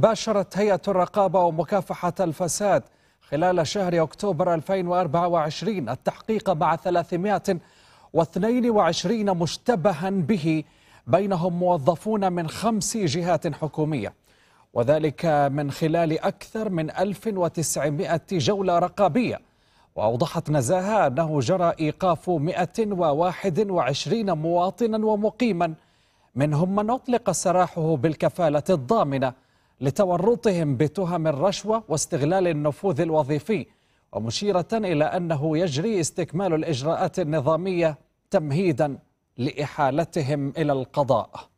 باشرت هيئة الرقابة ومكافحة الفساد خلال شهر أكتوبر 2024 التحقيق مع 322 مشتبها به بينهم موظفون من خمس جهات حكومية. وذلك من خلال أكثر من 1900 جولة رقابية. وأوضحت نزاهة أنه جرى إيقاف 121 مواطنا ومقيما منهم من أطلق سراحه بالكفالة الضامنة لتورطهم بتهم الرشوة واستغلال النفوذ الوظيفي ومشيرة إلى أنه يجري استكمال الإجراءات النظامية تمهيدا لإحالتهم إلى القضاء.